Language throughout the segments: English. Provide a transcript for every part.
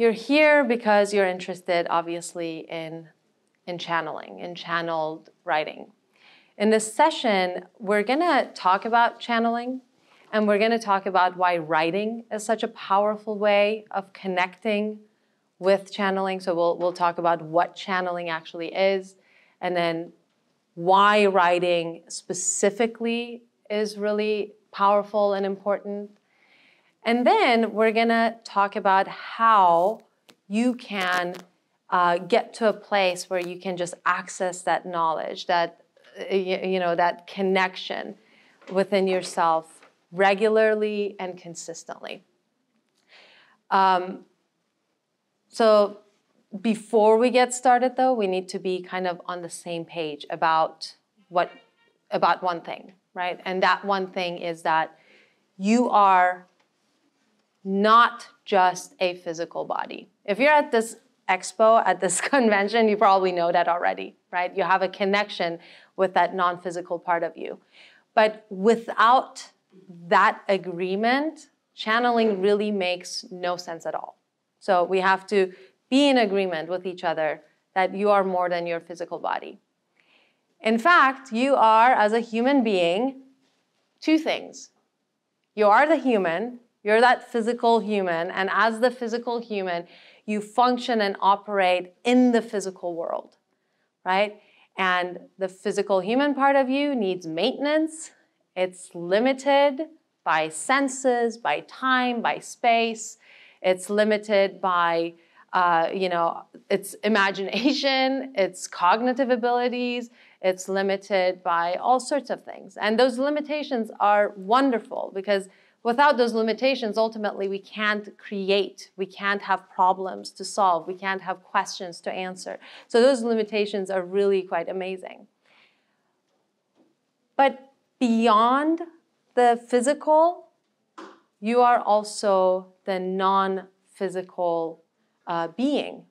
you're here because you're interested, obviously, in, in channeling, in channeled writing. In this session, we're going to talk about channeling, and we're going to talk about why writing is such a powerful way of connecting with channeling. So we'll, we'll talk about what channeling actually is, and then why writing specifically is really powerful and important. And then we're gonna talk about how you can uh, get to a place where you can just access that knowledge, that uh, you know, that connection within yourself regularly and consistently. Um, so before we get started though, we need to be kind of on the same page about what about one thing, right? And that one thing is that you are not just a physical body. If you're at this expo, at this convention, you probably know that already, right? You have a connection with that non physical part of you. But without that agreement, channeling really makes no sense at all. So we have to be in agreement with each other that you are more than your physical body. In fact, you are, as a human being, two things. You are the human, you're that physical human, and as the physical human, you function and operate in the physical world, right? And the physical human part of you needs maintenance. It's limited by senses, by time, by space. It's limited by, uh, you know, its imagination, its cognitive abilities. It's limited by all sorts of things. And those limitations are wonderful because Without those limitations, ultimately, we can't create. We can't have problems to solve. We can't have questions to answer. So those limitations are really quite amazing. But beyond the physical, you are also the non physical uh, being,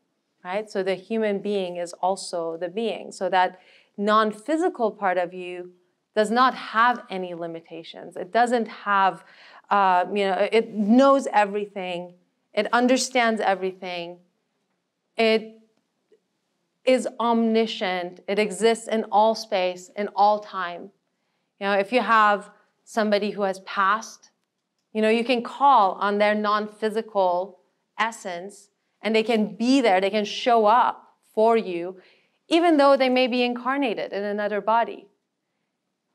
right? So the human being is also the being. So that non physical part of you does not have any limitations. It doesn't have uh, you know, it knows everything. It understands everything. It is omniscient. It exists in all space, in all time. You know, if you have somebody who has passed, you know, you can call on their non-physical essence and they can be there, they can show up for you, even though they may be incarnated in another body.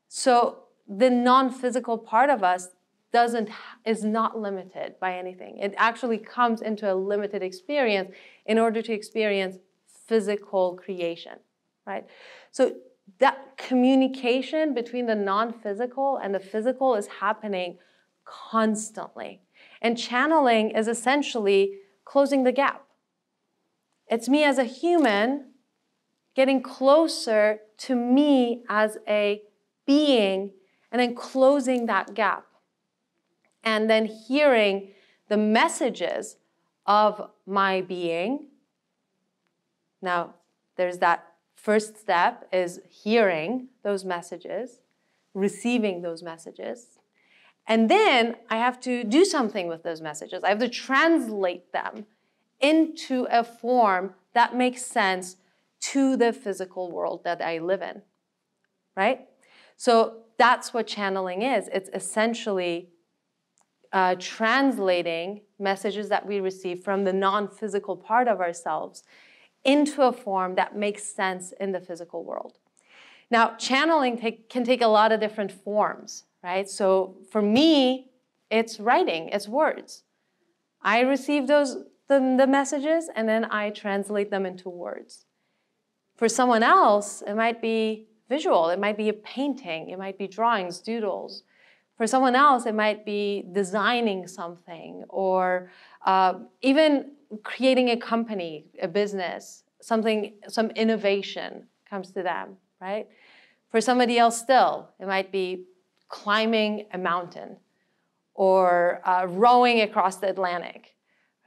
So the non-physical part of us doesn't is not limited by anything. It actually comes into a limited experience in order to experience physical creation, right? So that communication between the non-physical and the physical is happening constantly. And channeling is essentially closing the gap. It's me as a human getting closer to me as a being and then closing that gap and then hearing the messages of my being. Now, there's that first step is hearing those messages, receiving those messages. And then I have to do something with those messages. I have to translate them into a form that makes sense to the physical world that I live in, right? So that's what channeling is. It's essentially uh, translating messages that we receive from the non physical part of ourselves into a form that makes sense in the physical world. Now, channeling take, can take a lot of different forms, right? So for me, it's writing, it's words. I receive those the, the messages and then I translate them into words. For someone else, it might be visual, it might be a painting, it might be drawings, doodles, for someone else, it might be designing something or uh, even creating a company, a business, something, some innovation comes to them, right? For somebody else, still, it might be climbing a mountain or uh, rowing across the Atlantic,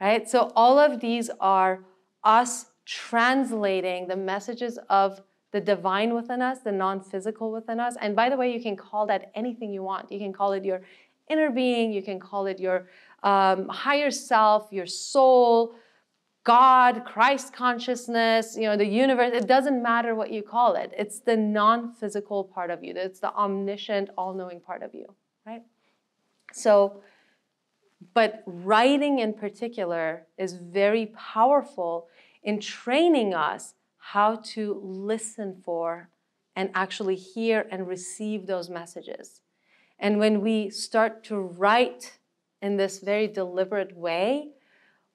right? So all of these are us translating the messages of the divine within us, the non physical within us. And by the way, you can call that anything you want. You can call it your inner being, you can call it your um, higher self, your soul, God, Christ consciousness, you know, the universe, it doesn't matter what you call it. It's the non-physical part of you. It's the omniscient, all-knowing part of you, right? So, but writing in particular is very powerful in training us how to listen for and actually hear and receive those messages. And when we start to write in this very deliberate way,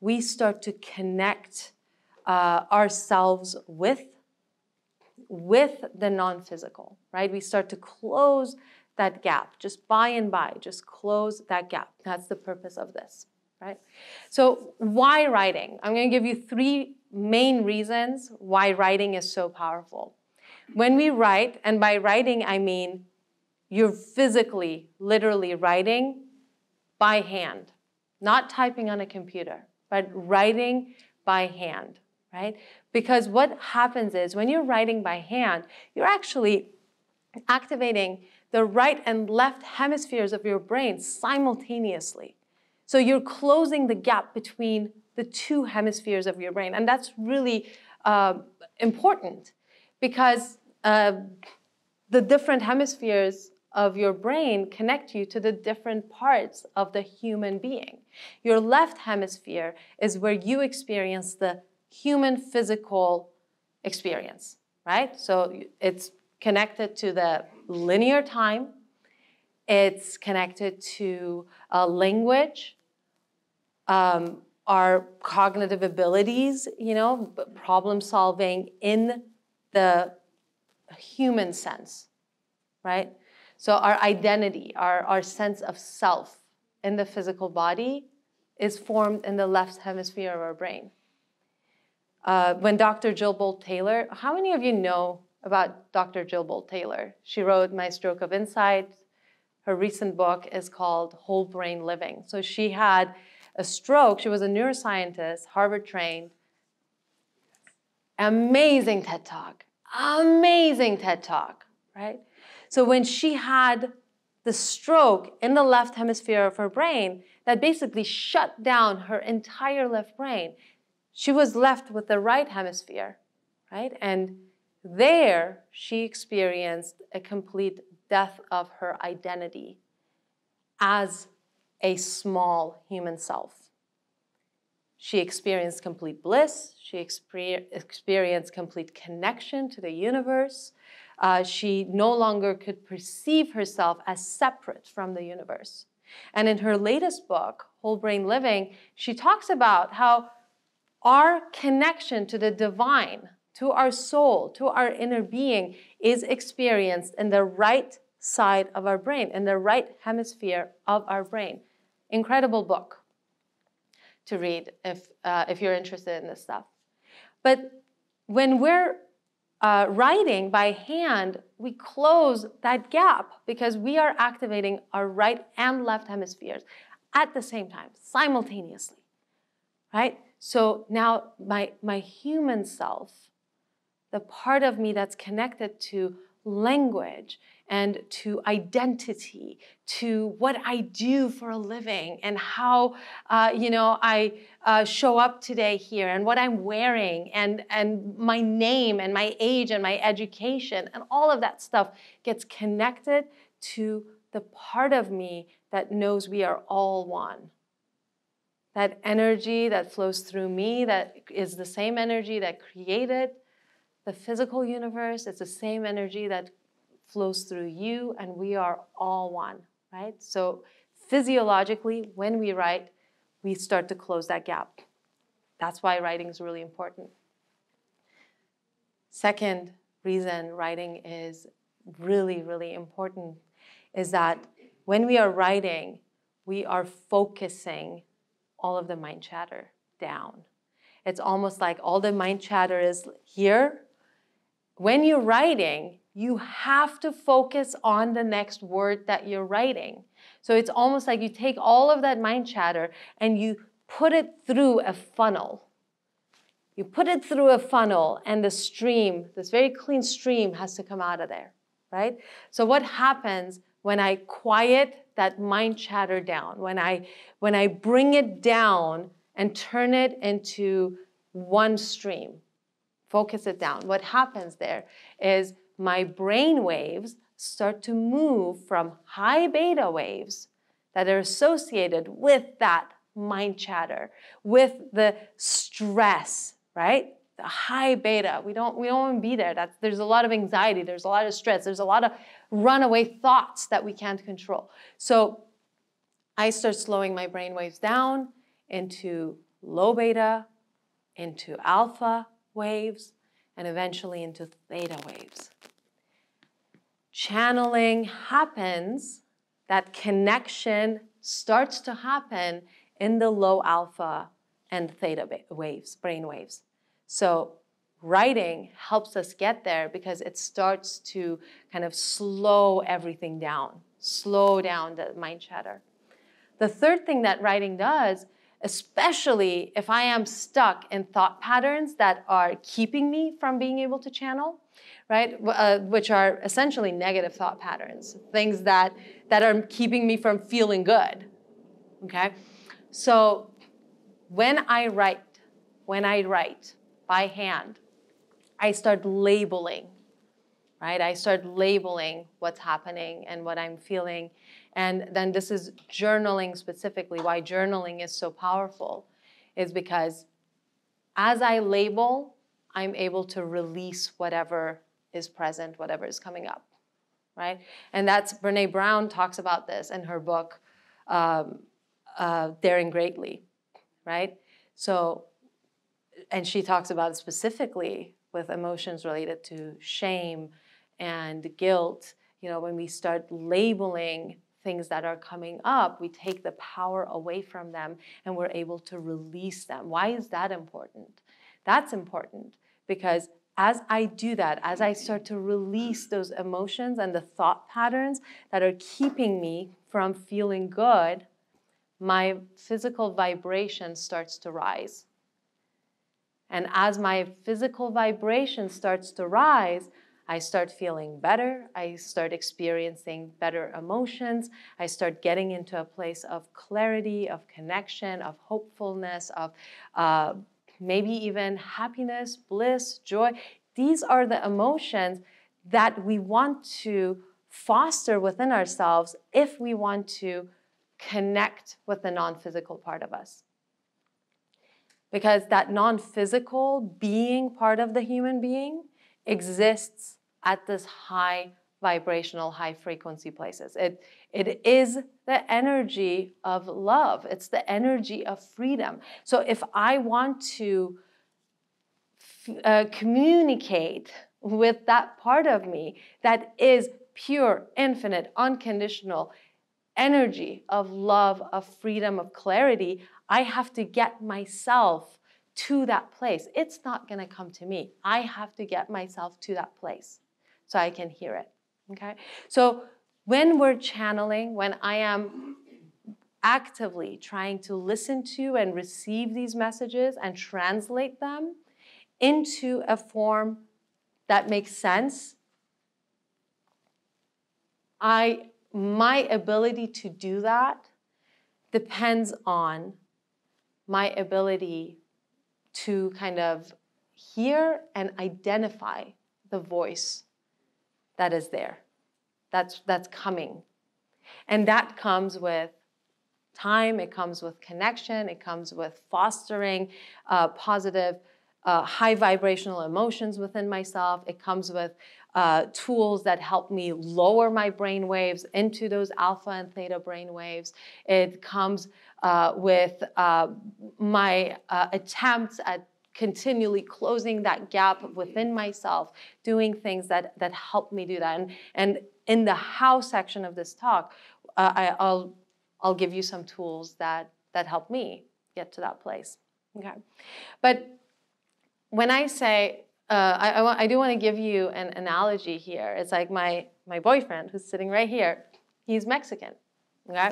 we start to connect uh, ourselves with, with the non-physical, right? We start to close that gap, just by and by, just close that gap. That's the purpose of this, right? So why writing? I'm gonna give you three main reasons why writing is so powerful. When we write, and by writing I mean you're physically, literally writing by hand, not typing on a computer, but writing by hand, right? Because what happens is when you're writing by hand, you're actually activating the right and left hemispheres of your brain simultaneously. So you're closing the gap between the two hemispheres of your brain. And that's really uh, important because uh, the different hemispheres of your brain connect you to the different parts of the human being. Your left hemisphere is where you experience the human physical experience, right? So it's connected to the linear time. It's connected to uh, language, um, our cognitive abilities, you know, problem solving in the human sense, right? So our identity, our, our sense of self in the physical body is formed in the left hemisphere of our brain. Uh, when Dr. Jill Bolte Taylor, how many of you know about Dr. Jill Bolte Taylor. She wrote My Stroke of Insight. Her recent book is called Whole Brain Living. So she had a stroke. She was a neuroscientist, Harvard trained. Amazing TED Talk. Amazing TED Talk, right? So when she had the stroke in the left hemisphere of her brain that basically shut down her entire left brain, she was left with the right hemisphere, right? And there, she experienced a complete death of her identity as a small human self. She experienced complete bliss. She experienced complete connection to the universe. Uh, she no longer could perceive herself as separate from the universe. And in her latest book, Whole Brain Living, she talks about how our connection to the divine, to our soul, to our inner being is experienced in the right side of our brain, in the right hemisphere of our brain. Incredible book to read if, uh, if you're interested in this stuff. But when we're uh, writing by hand, we close that gap because we are activating our right and left hemispheres at the same time, simultaneously, right? So now my, my human self the part of me that's connected to language and to identity, to what I do for a living and how, uh, you know, I uh, show up today here and what I'm wearing and, and my name and my age and my education and all of that stuff gets connected to the part of me that knows we are all one. That energy that flows through me, that is the same energy that created the physical universe, it's the same energy that flows through you, and we are all one, right? So physiologically, when we write, we start to close that gap. That's why writing is really important. Second reason writing is really, really important is that when we are writing, we are focusing all of the mind chatter down. It's almost like all the mind chatter is here when you're writing, you have to focus on the next word that you're writing. So it's almost like you take all of that mind chatter and you put it through a funnel. You put it through a funnel and the stream, this very clean stream has to come out of there, right? So what happens when I quiet that mind chatter down, when I, when I bring it down and turn it into one stream. Focus it down. What happens there is my brain waves start to move from high beta waves that are associated with that mind chatter, with the stress, right? The high beta. We don't we don't want to be there. There's a lot of anxiety, there's a lot of stress, there's a lot of runaway thoughts that we can't control. So I start slowing my brain waves down into low beta, into alpha waves, and eventually into theta waves. Channeling happens, that connection starts to happen in the low alpha and theta waves, brain waves. So writing helps us get there because it starts to kind of slow everything down, slow down the mind chatter. The third thing that writing does, especially if I am stuck in thought patterns that are keeping me from being able to channel, right, uh, which are essentially negative thought patterns, things that, that are keeping me from feeling good, okay? So when I write, when I write by hand, I start labeling, right? I start labeling what's happening and what I'm feeling. And then this is journaling specifically. Why journaling is so powerful is because as I label, I'm able to release whatever is present, whatever is coming up, right? And that's Brene Brown talks about this in her book, um, uh, Daring Greatly, right? So, and she talks about it specifically with emotions related to shame and guilt. You know, when we start labeling things that are coming up, we take the power away from them and we're able to release them. Why is that important? That's important because as I do that, as I start to release those emotions and the thought patterns that are keeping me from feeling good, my physical vibration starts to rise. And as my physical vibration starts to rise, I start feeling better. I start experiencing better emotions. I start getting into a place of clarity, of connection, of hopefulness, of uh, maybe even happiness, bliss, joy. These are the emotions that we want to foster within ourselves if we want to connect with the non physical part of us. Because that non physical being part of the human being exists at this high vibrational, high frequency places. It, it is the energy of love, it's the energy of freedom. So if I want to uh, communicate with that part of me that is pure, infinite, unconditional energy of love, of freedom, of clarity, I have to get myself to that place. It's not going to come to me. I have to get myself to that place so I can hear it. Okay? So when we're channeling, when I am actively trying to listen to and receive these messages and translate them into a form that makes sense, I my ability to do that depends on my ability to kind of hear and identify the voice that is there, that's, that's coming. And that comes with time, it comes with connection, it comes with fostering uh, positive, uh, high vibrational emotions within myself, it comes with uh, tools that help me lower my brain waves into those alpha and theta brain waves. It comes uh, with uh, my uh, attempts at continually closing that gap within myself, doing things that, that help me do that. And, and in the how section of this talk, uh, I, I'll, I'll give you some tools that, that help me get to that place. Okay. But when I say, uh, I, I, I do want to give you an analogy here. It's like my, my boyfriend who's sitting right here, he's Mexican. Okay.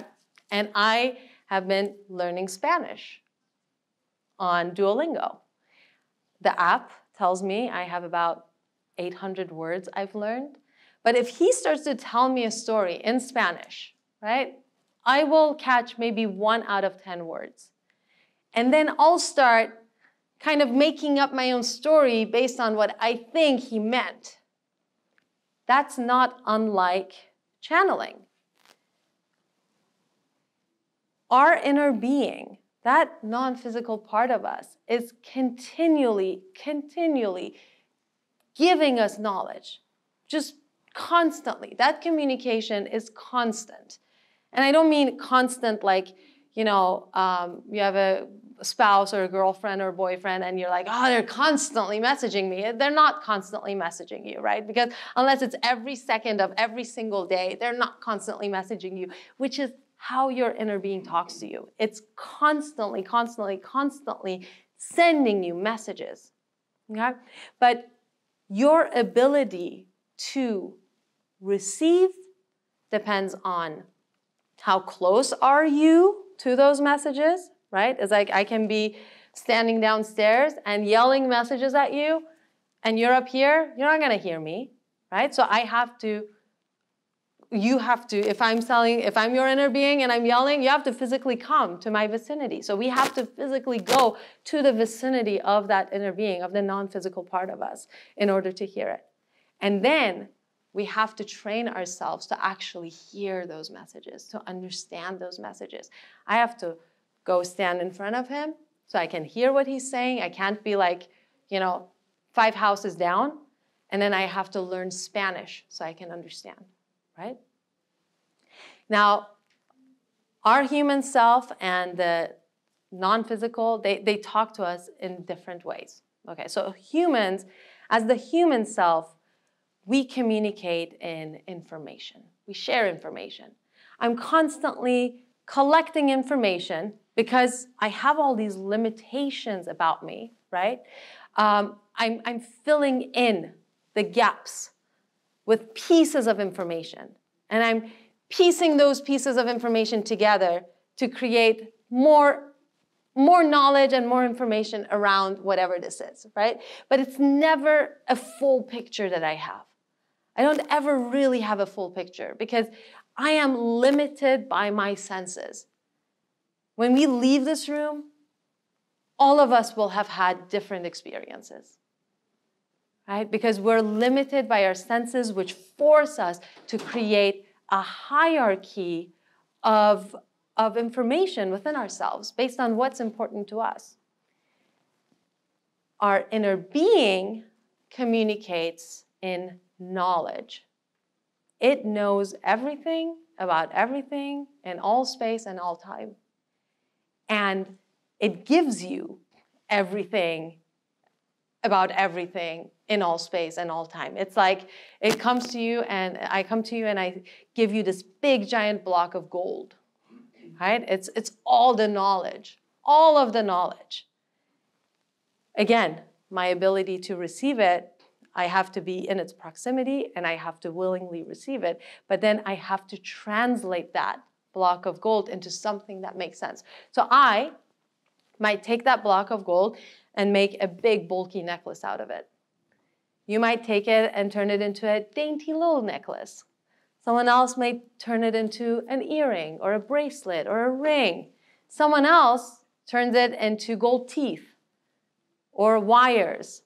And I have been learning Spanish on Duolingo. The app tells me I have about 800 words I've learned. But if he starts to tell me a story in Spanish, right, I will catch maybe one out of 10 words. And then I'll start kind of making up my own story based on what I think he meant. That's not unlike channeling. Our inner being, that non physical part of us, is continually, continually giving us knowledge, just constantly. That communication is constant. And I don't mean constant like, you know, um, you have a spouse or a girlfriend or boyfriend and you're like, oh, they're constantly messaging me. They're not constantly messaging you, right? Because unless it's every second of every single day, they're not constantly messaging you, which is how your inner being talks to you. It's constantly, constantly, constantly sending you messages. Okay? But your ability to receive depends on how close are you to those messages, right? It's like I can be standing downstairs and yelling messages at you, and you're up here, you're not gonna hear me, right? So I have to, you have to, if I'm selling, if I'm your inner being and I'm yelling, you have to physically come to my vicinity. So we have to physically go to the vicinity of that inner being, of the non physical part of us, in order to hear it. And then we have to train ourselves to actually hear those messages, to understand those messages. I have to go stand in front of him so I can hear what he's saying. I can't be like, you know, five houses down. And then I have to learn Spanish so I can understand, right? Now, our human self and the non physical, they, they talk to us in different ways. Okay, so humans, as the human self, we communicate in information. We share information. I'm constantly collecting information because I have all these limitations about me, right? Um, I'm, I'm filling in the gaps with pieces of information. And I'm piecing those pieces of information together to create more, more knowledge and more information around whatever this is, right? But it's never a full picture that I have. I don't ever really have a full picture because I am limited by my senses. When we leave this room, all of us will have had different experiences, right? Because we're limited by our senses, which force us to create a hierarchy of, of information within ourselves based on what's important to us. Our inner being communicates in knowledge. It knows everything about everything in all space and all time. And it gives you everything about everything in all space and all time. It's like it comes to you, and I come to you and I give you this big giant block of gold. Right? It's, it's all the knowledge, all of the knowledge. Again, my ability to receive it I have to be in its proximity and I have to willingly receive it. But then I have to translate that block of gold into something that makes sense. So I might take that block of gold and make a big bulky necklace out of it. You might take it and turn it into a dainty little necklace. Someone else might turn it into an earring or a bracelet or a ring. Someone else turns it into gold teeth or wires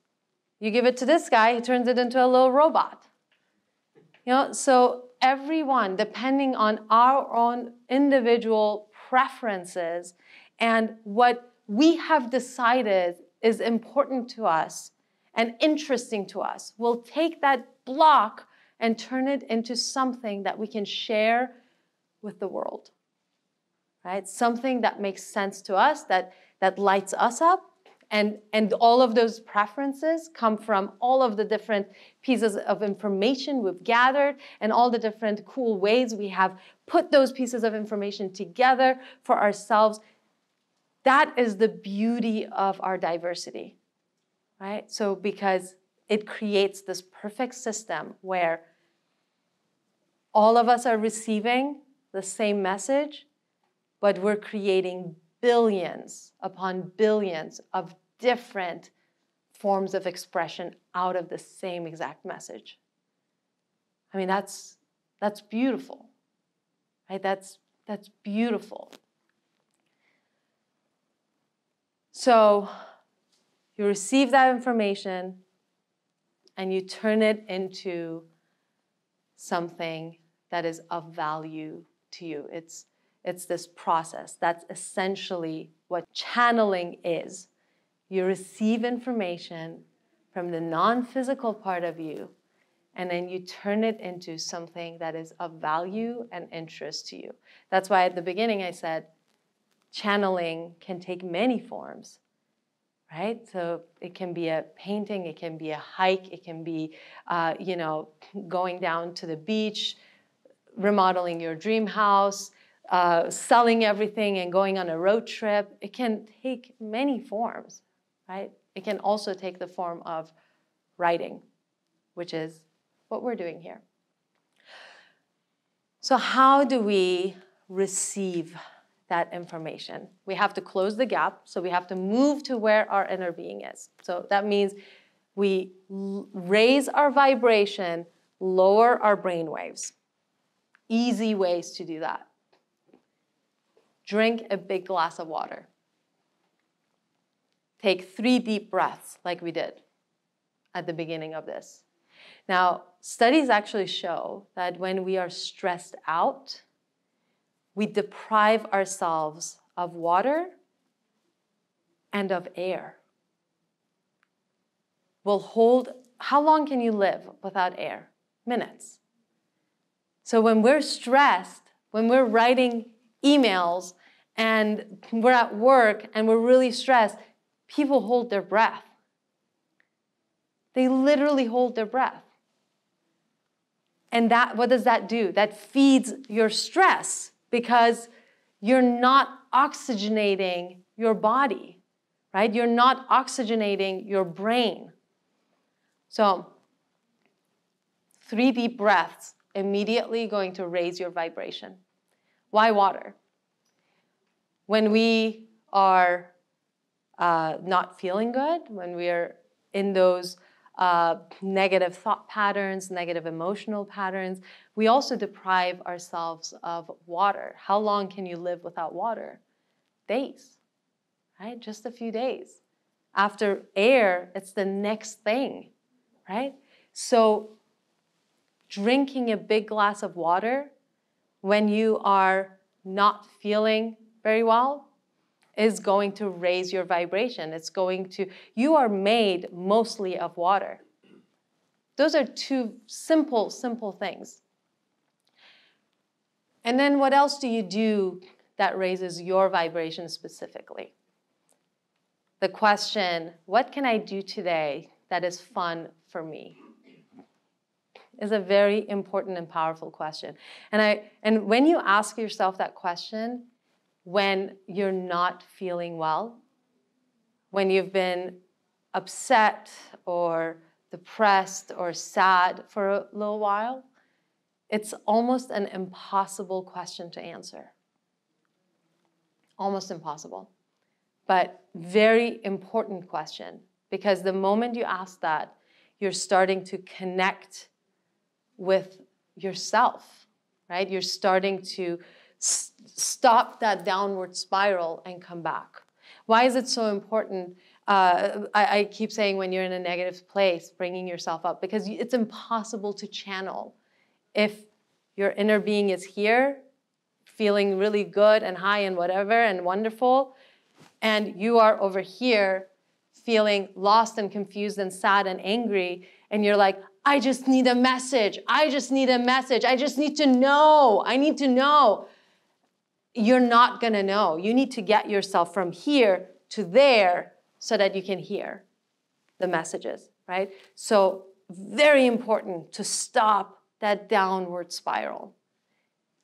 you give it to this guy, he turns it into a little robot. You know, so everyone, depending on our own individual preferences and what we have decided is important to us and interesting to us, will take that block and turn it into something that we can share with the world. Right? Something that makes sense to us, that, that lights us up, and, and all of those preferences come from all of the different pieces of information we've gathered and all the different cool ways we have put those pieces of information together for ourselves. That is the beauty of our diversity, right? So, because it creates this perfect system where all of us are receiving the same message, but we're creating billions upon billions of different forms of expression out of the same exact message. I mean, that's, that's beautiful, right? That's, that's beautiful. So, You receive that information and you turn it into something that is of value to you. It's, it's this process. That's essentially what channeling is. You receive information from the non physical part of you, and then you turn it into something that is of value and interest to you. That's why at the beginning I said channeling can take many forms right? So it can be a painting, it can be a hike, it can be, uh, you know, going down to the beach, remodeling your dream house, uh, selling everything and going on a road trip. It can take many forms, right? It can also take the form of writing, which is what we're doing here. So, how do we receive that information. We have to close the gap, so we have to move to where our inner being is. So that means we raise our vibration, lower our brain waves. Easy ways to do that. Drink a big glass of water. Take three deep breaths, like we did at the beginning of this. Now, studies actually show that when we are stressed out, we deprive ourselves of water and of air. We'll hold, how long can you live without air? Minutes. So when we're stressed, when we're writing emails and we're at work and we're really stressed, people hold their breath. They literally hold their breath. And that what does that do? That feeds your stress because you're not oxygenating your body, right? You're not oxygenating your brain. So, three deep breaths immediately going to raise your vibration. Why water? When we are uh, not feeling good, when we are in those uh, negative thought patterns, negative emotional patterns. We also deprive ourselves of water. How long can you live without water? Days, right? Just a few days. After air, it's the next thing, right? So, drinking a big glass of water when you are not feeling very well is going to raise your vibration. It's going to, you are made mostly of water. Those are two simple, simple things. And then what else do you do that raises your vibration specifically? The question, what can I do today that is fun for me? Is a very important and powerful question. And I and when you ask yourself that question, when you're not feeling well, when you've been upset or depressed or sad for a little while, it's almost an impossible question to answer. Almost impossible. But very important question because the moment you ask that, you're starting to connect with yourself, right? You're starting to stop that downward spiral and come back. Why is it so important? Uh, I, I, keep saying when you're in a negative place, bringing yourself up, because it's impossible to channel. If your inner being is here, feeling really good and high and whatever and wonderful, and you are over here feeling lost and confused and sad and angry, and you're like, I just need a message. I just need a message. I just need to know. I need to know you're not going to know. You need to get yourself from here to there so that you can hear the messages, right? So, very important to stop that downward spiral.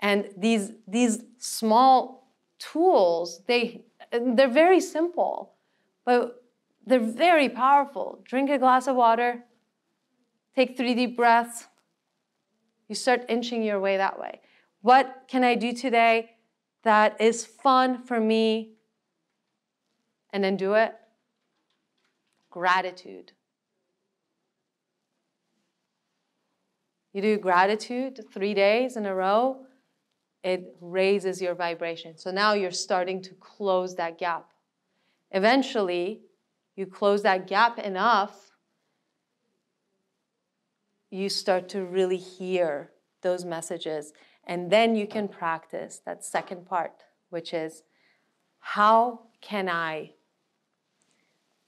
And these, these small tools, they, they're very simple, but they're very powerful. Drink a glass of water, take three deep breaths. You start inching your way that way. What can I do today? that is fun for me and then do it? Gratitude. You do gratitude three days in a row, it raises your vibration. So now you're starting to close that gap. Eventually, you close that gap enough, you start to really hear those messages. And then you can practice that second part, which is how can I,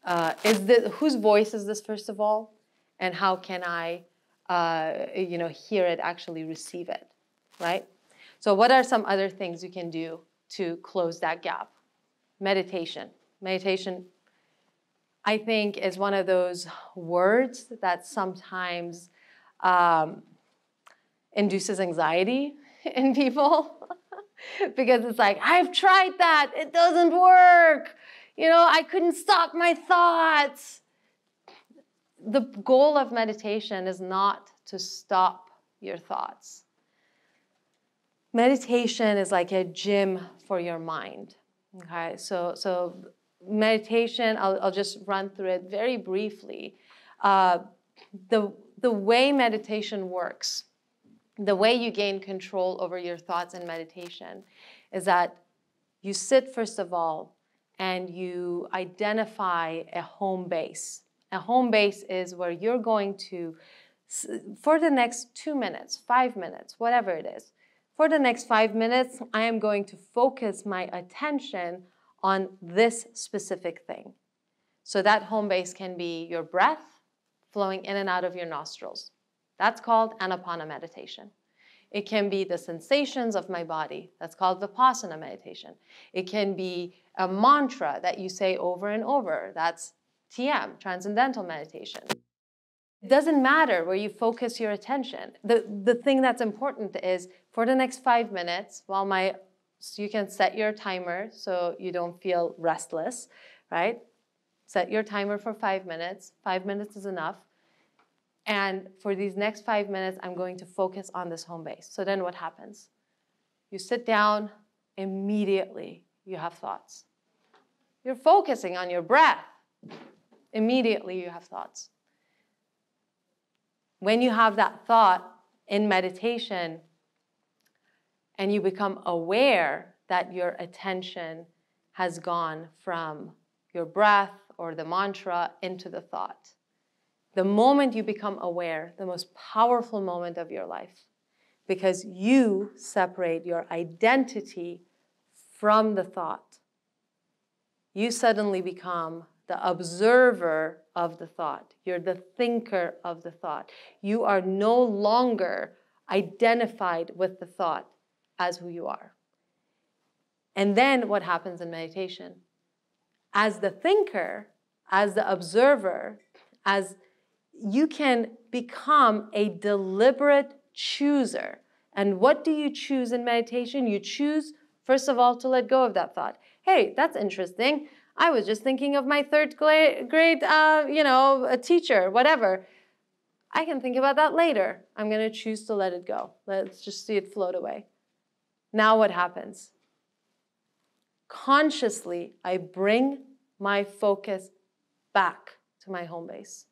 uh, is this, whose voice is this, first of all? And how can I, uh, you know, hear it, actually receive it, right? So what are some other things you can do to close that gap? Meditation. Meditation, I think, is one of those words that sometimes um, induces anxiety in people because it's like, I've tried that, it doesn't work. You know, I couldn't stop my thoughts. The goal of meditation is not to stop your thoughts. Meditation is like a gym for your mind. Okay, so so meditation, I'll, I'll just run through it very briefly. Uh, the the way meditation works the way you gain control over your thoughts in meditation is that you sit, first of all, and you identify a home base. A home base is where you're going to, for the next two minutes, five minutes, whatever it is, for the next five minutes, I am going to focus my attention on this specific thing. So that home base can be your breath flowing in and out of your nostrils. That's called Anapana meditation. It can be the sensations of my body. That's called Vipassana meditation. It can be a mantra that you say over and over. That's TM, Transcendental Meditation. It doesn't matter where you focus your attention. The, the thing that's important is for the next five minutes, while my, so you can set your timer so you don't feel restless, right? Set your timer for five minutes. Five minutes is enough. And for these next five minutes, I'm going to focus on this home base. So then what happens? You sit down, immediately you have thoughts. You're focusing on your breath. Immediately you have thoughts. When you have that thought in meditation and you become aware that your attention has gone from your breath or the mantra into the thought the moment you become aware, the most powerful moment of your life, because you separate your identity from the thought. You suddenly become the observer of the thought. You're the thinker of the thought. You are no longer identified with the thought as who you are. And then what happens in meditation? As the thinker, as the observer, as you can become a deliberate chooser. And what do you choose in meditation? You choose, first of all, to let go of that thought. Hey, that's interesting. I was just thinking of my third grade, uh, you know, a teacher, whatever. I can think about that later. I'm going to choose to let it go. Let's just see it float away. Now, what happens? Consciously, I bring my focus back to my home base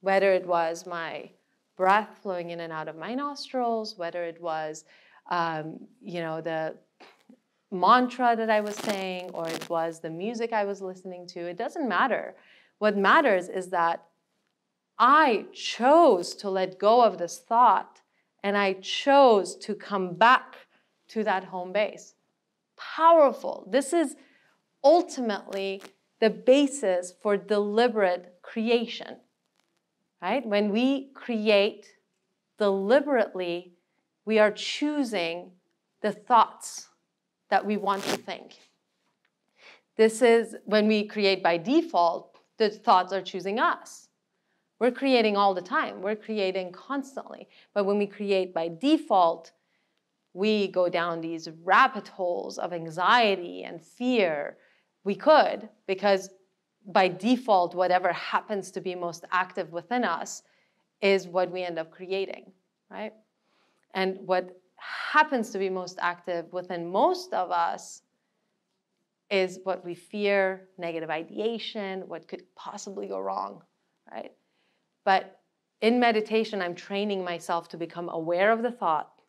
whether it was my breath flowing in and out of my nostrils, whether it was, um, you know, the mantra that I was saying, or it was the music I was listening to, it doesn't matter. What matters is that I chose to let go of this thought and I chose to come back to that home base. Powerful. This is ultimately the basis for deliberate creation right? When we create deliberately, we are choosing the thoughts that we want to think. This is when we create by default, the thoughts are choosing us. We're creating all the time, we're creating constantly. But when we create by default, we go down these rabbit holes of anxiety and fear. We could, because by default, whatever happens to be most active within us is what we end up creating, right? And what happens to be most active within most of us is what we fear, negative ideation, what could possibly go wrong, right? But in meditation, I'm training myself to become aware of the thought.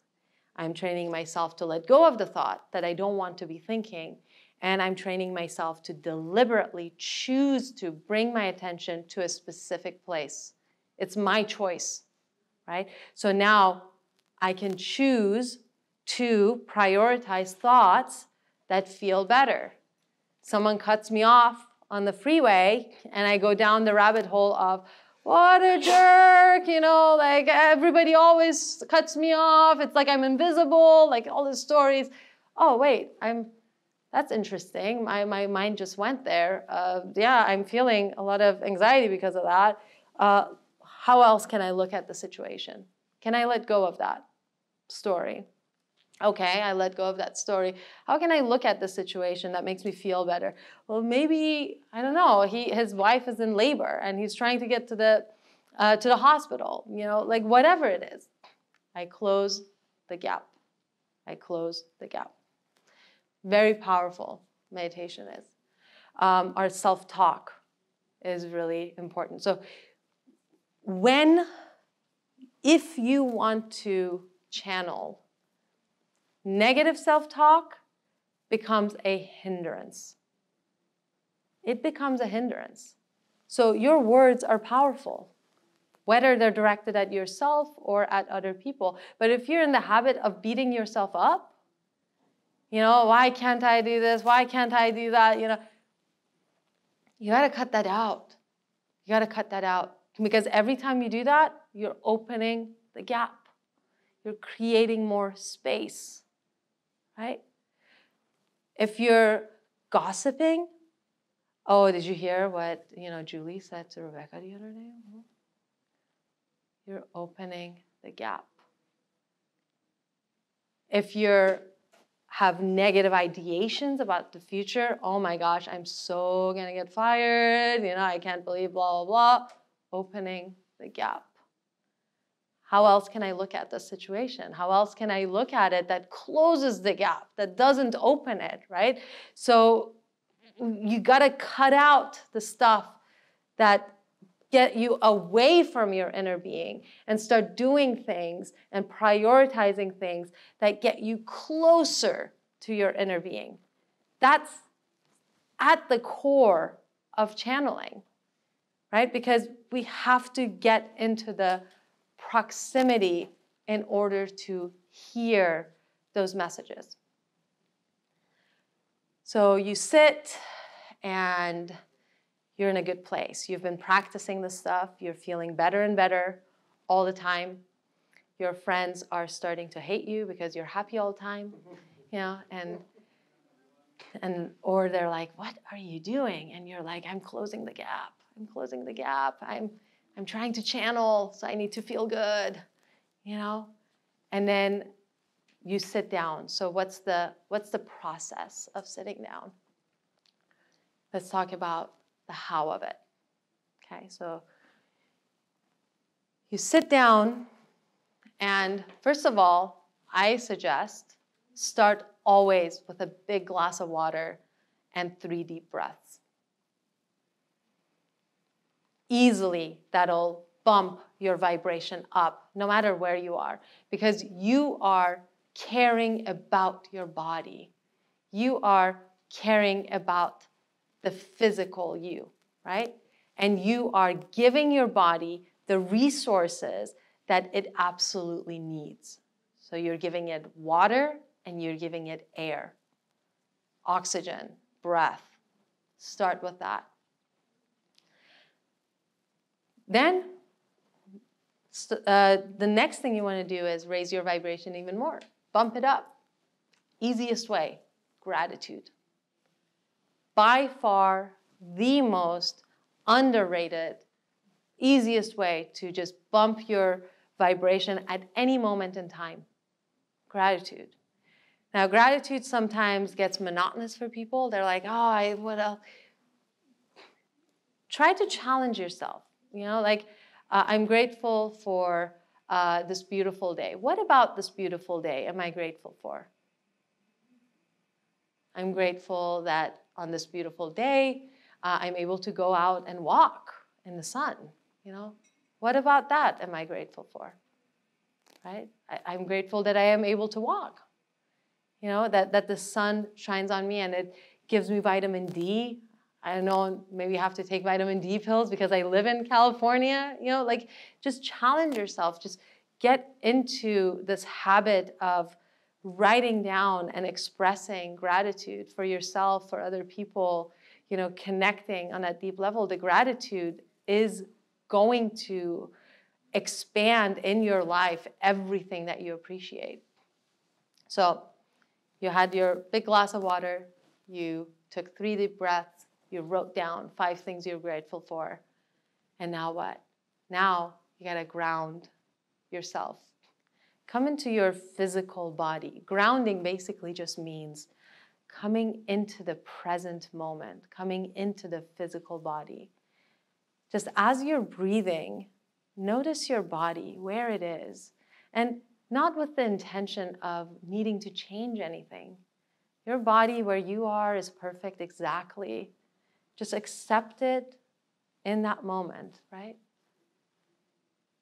I'm training myself to let go of the thought that I don't want to be thinking and I'm training myself to deliberately choose to bring my attention to a specific place. It's my choice, right? So now I can choose to prioritize thoughts that feel better. Someone cuts me off on the freeway, and I go down the rabbit hole of, what a jerk, you know, like everybody always cuts me off. It's like I'm invisible, like all the stories. Oh, wait, I'm that's interesting. My, my mind just went there. Uh, yeah, I'm feeling a lot of anxiety because of that. Uh, how else can I look at the situation? Can I let go of that story? Okay, I let go of that story. How can I look at the situation that makes me feel better? Well, maybe I don't know. He, his wife is in labor and he's trying to get to the uh, to the hospital. You know, like whatever it is, I close the gap. I close the gap. Very powerful meditation is. Um, our self talk is really important. So, when, if you want to channel, negative self talk becomes a hindrance. It becomes a hindrance. So, your words are powerful, whether they're directed at yourself or at other people. But if you're in the habit of beating yourself up, you know, why can't I do this? Why can't I do that? You know, you got to cut that out. You got to cut that out because every time you do that, you're opening the gap. You're creating more space, right? If you're gossiping, oh, did you hear what you know Julie said to Rebecca the other day? You're opening the gap. If you're have negative ideations about the future. Oh my gosh, I'm so gonna get fired. You know, I can't believe blah, blah, blah. Opening the gap. How else can I look at the situation? How else can I look at it that closes the gap, that doesn't open it, right? So you gotta cut out the stuff that get you away from your inner being and start doing things and prioritizing things that get you closer to your inner being. That's at the core of channeling, right? Because we have to get into the proximity in order to hear those messages. So you sit and you're in a good place. You've been practicing this stuff, you're feeling better and better all the time. Your friends are starting to hate you because you're happy all the time, you know, and and or they're like, "What are you doing?" And you're like, "I'm closing the gap. I'm closing the gap. I'm I'm trying to channel, so I need to feel good." You know? And then you sit down. So what's the what's the process of sitting down? Let's talk about the how of it. Okay, so you sit down, and first of all, I suggest start always with a big glass of water and three deep breaths. Easily, that'll bump your vibration up no matter where you are because you are caring about your body. You are caring about the physical you, right? And you are giving your body the resources that it absolutely needs. So you're giving it water and you're giving it air, oxygen, breath. Start with that. Then, uh, the next thing you want to do is raise your vibration even more, bump it up. Easiest way gratitude by far the most underrated, easiest way to just bump your vibration at any moment in time gratitude. Now, gratitude sometimes gets monotonous for people. They're like, oh, I, what else? Try to challenge yourself. You know, like, uh, I'm grateful for uh, this beautiful day. What about this beautiful day am I grateful for? I'm grateful that on this beautiful day, uh, I'm able to go out and walk in the sun. You know, what about that am I grateful for? Right? I, I'm grateful that I am able to walk. You know, that, that the sun shines on me and it gives me vitamin D. I don't know, maybe have to take vitamin D pills because I live in California. You know, like just challenge yourself. Just get into this habit of writing down and expressing gratitude for yourself, for other people, you know, connecting on that deep level. The gratitude is going to expand in your life everything that you appreciate. So you had your big glass of water, you took three deep breaths, you wrote down five things you're grateful for. And now what? Now you got to ground yourself. Come into your physical body. Grounding basically just means coming into the present moment, coming into the physical body. Just as you're breathing, notice your body, where it is, and not with the intention of needing to change anything. Your body, where you are, is perfect exactly. Just accept it in that moment, right?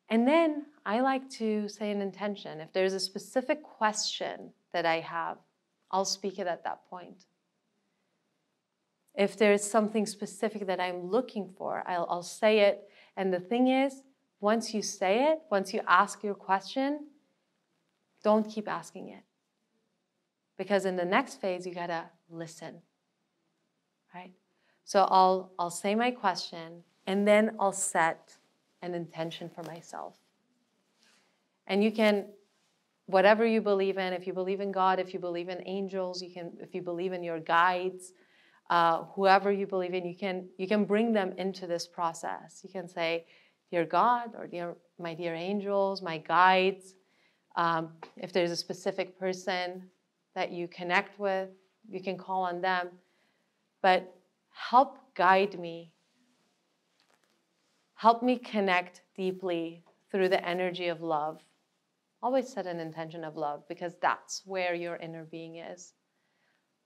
And then I like to say an intention. If there's a specific question that I have, I'll speak it at that point. If there's something specific that I'm looking for, I'll, I'll say it. And the thing is, once you say it, once you ask your question, don't keep asking it. Because in the next phase, you gotta listen. Right? So I'll, I'll say my question and then I'll set an intention for myself. And you can, whatever you believe in, if you believe in God, if you believe in angels, you can, if you believe in your guides, uh, whoever you believe in, you can, you can bring them into this process. You can say, Dear God, or dear, my dear angels, my guides. Um, if there's a specific person that you connect with, you can call on them. But help guide me Help me connect deeply through the energy of love. Always set an intention of love because that's where your inner being is.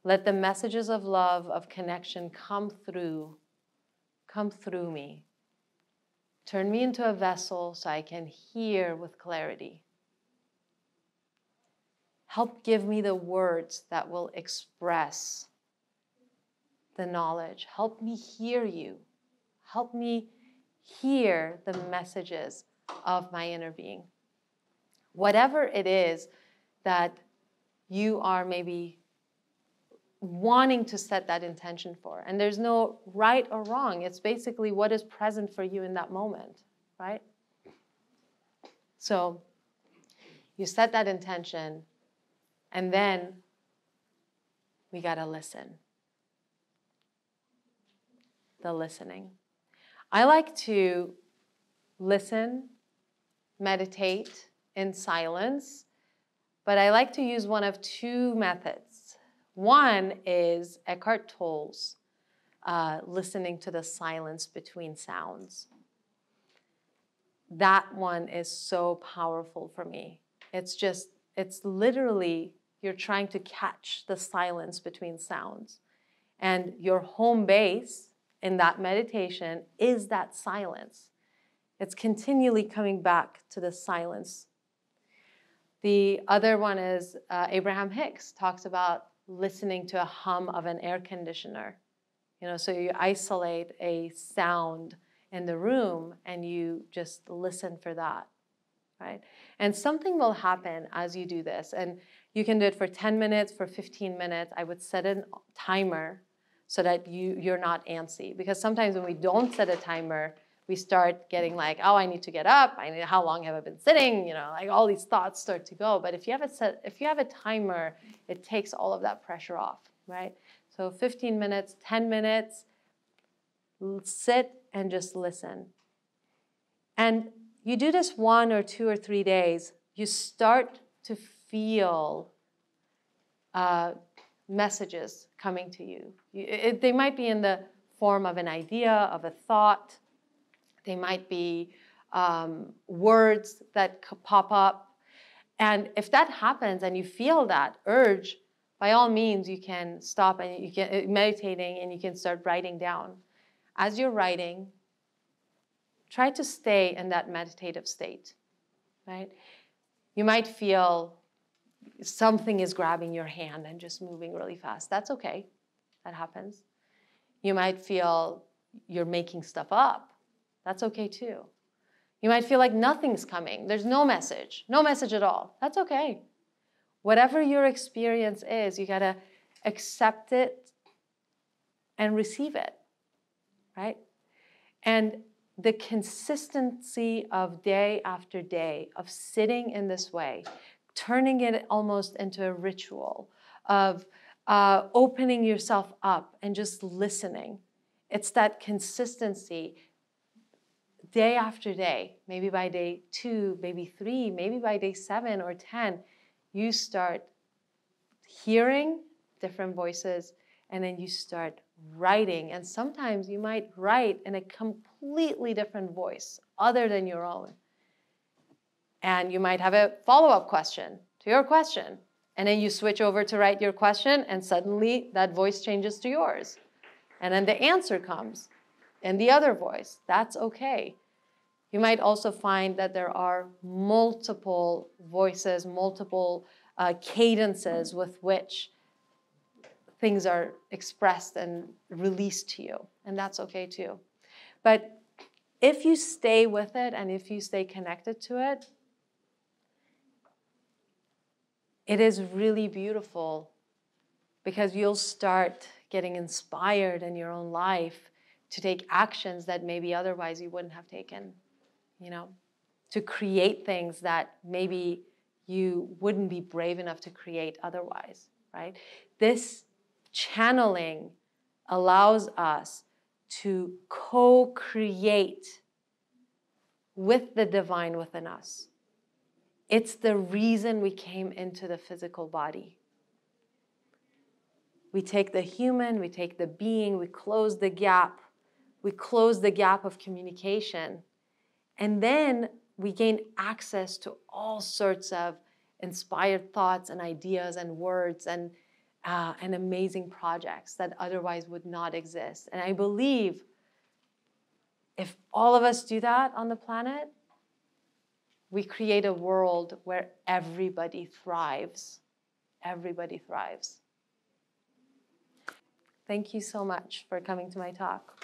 Let the messages of love, of connection come through, come through me. Turn me into a vessel so I can hear with clarity. Help give me the words that will express the knowledge. Help me hear you. Help me hear the messages of my inner being. Whatever it is that you are maybe wanting to set that intention for. And there's no right or wrong. It's basically what is present for you in that moment, right? So you set that intention, and then we got to listen. The listening. I like to listen, meditate in silence, but I like to use one of two methods. One is Eckhart Tolle's uh, listening to the silence between sounds. That one is so powerful for me. It's just, it's literally, you're trying to catch the silence between sounds. And your home base in that meditation is that silence. It's continually coming back to the silence. The other one is uh, Abraham Hicks talks about listening to a hum of an air conditioner. You know, so you isolate a sound in the room and you just listen for that, right? And something will happen as you do this. And you can do it for 10 minutes, for 15 minutes. I would set a timer so that you, you're not antsy. Because sometimes when we don't set a timer, we start getting like, oh, I need to get up. I need, how long have I been sitting? You know, like all these thoughts start to go. But if you have a set, if you have a timer, it takes all of that pressure off, right? So 15 minutes, 10 minutes, sit and just listen. And you do this one or two or three days, you start to feel uh, messages coming to you. It, they might be in the form of an idea, of a thought. They might be um, words that pop up. And if that happens and you feel that urge, by all means, you can stop and you can uh, meditating and you can start writing down. As you're writing, try to stay in that meditative state, right? You might feel something is grabbing your hand and just moving really fast. That's okay. that happens. You might feel you're making stuff up. That's okay too. You might feel like nothing's coming. There's no message, no message at all. That's okay. Whatever your experience is, you got to accept it and receive it, right? And the consistency of day after day of sitting in this way, turning it almost into a ritual of uh, opening yourself up and just listening. It's that consistency day after day, maybe by day two, maybe three, maybe by day seven or 10, you start hearing different voices and then you start writing. And sometimes you might write in a completely different voice other than your own. And you might have a follow up question to your question. And then you switch over to write your question, and suddenly that voice changes to yours. And then the answer comes in the other voice. That's okay. You might also find that there are multiple voices, multiple uh, cadences with which things are expressed and released to you, and that's okay too. But if you stay with it and if you stay connected to it, it is really beautiful because you'll start getting inspired in your own life to take actions that maybe otherwise you wouldn't have taken, you know, to create things that maybe you wouldn't be brave enough to create otherwise, right? This channeling allows us to co create with the divine within us. It's the reason we came into the physical body. We take the human, we take the being, we close the gap, we close the gap of communication, and then we gain access to all sorts of inspired thoughts and ideas and words and uh, and amazing projects that otherwise would not exist. And I believe if all of us do that on the planet, we create a world where everybody thrives. Everybody thrives. Thank you so much for coming to my talk.